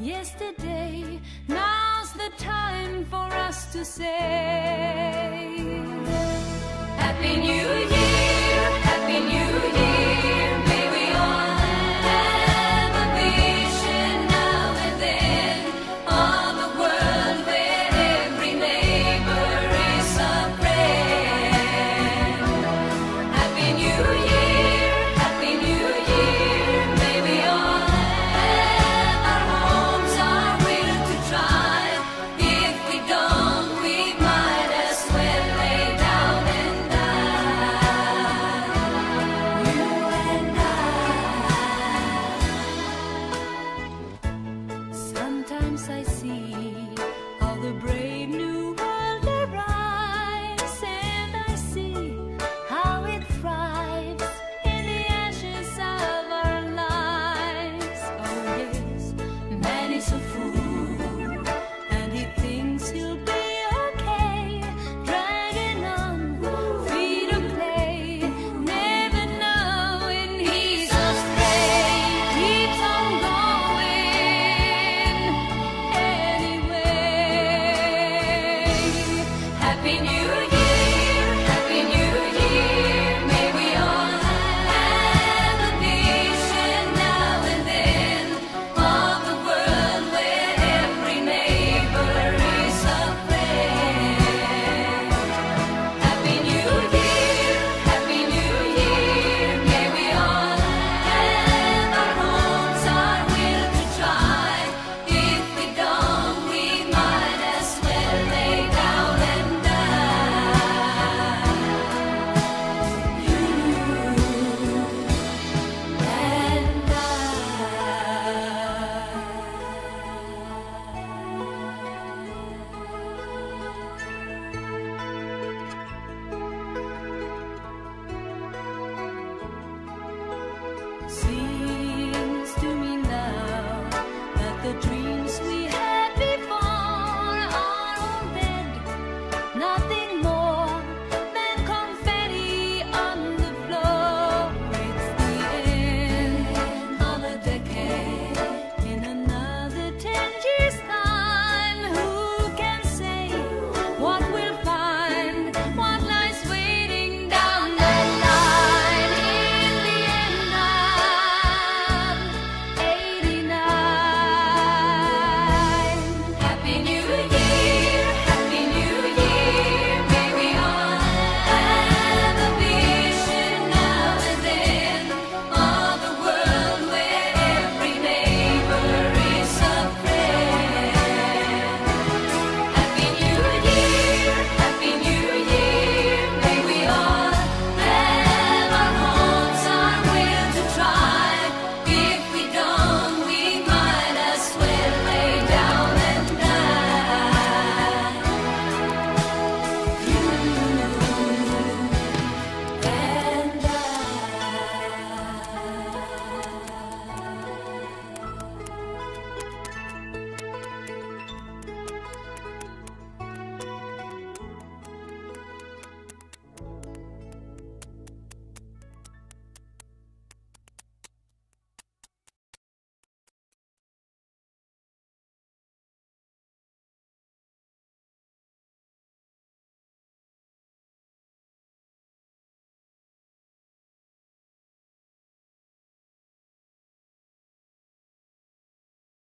yesterday. Now's the time for us to say.